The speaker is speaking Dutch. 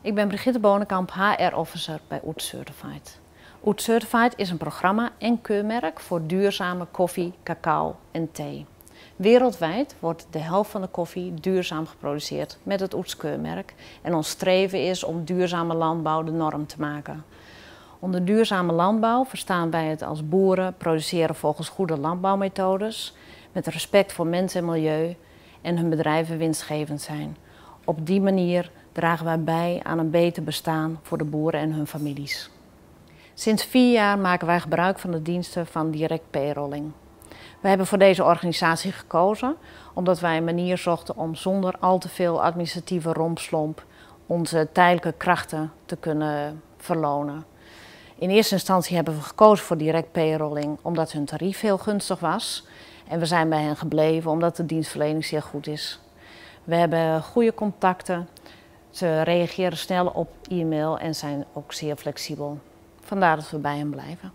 Ik ben Brigitte Bonenkamp, HR-officer bij Oet Certified. Oet Certified is een programma en keurmerk voor duurzame koffie, cacao en thee. Wereldwijd wordt de helft van de koffie duurzaam geproduceerd met het Oets keurmerk. En ons streven is om duurzame landbouw de norm te maken. Onder duurzame landbouw verstaan wij het als boeren produceren volgens goede landbouwmethodes, met respect voor mens en milieu en hun bedrijven winstgevend zijn. Op die manier dragen wij bij aan een beter bestaan voor de boeren en hun families. Sinds vier jaar maken wij gebruik van de diensten van direct payrolling. We hebben voor deze organisatie gekozen omdat wij een manier zochten om zonder al te veel administratieve rompslomp onze tijdelijke krachten te kunnen verlonen. In eerste instantie hebben we gekozen voor direct payrolling omdat hun tarief heel gunstig was. En we zijn bij hen gebleven omdat de dienstverlening zeer goed is. We hebben goede contacten. Ze reageren snel op e-mail en zijn ook zeer flexibel. Vandaar dat we bij hen blijven.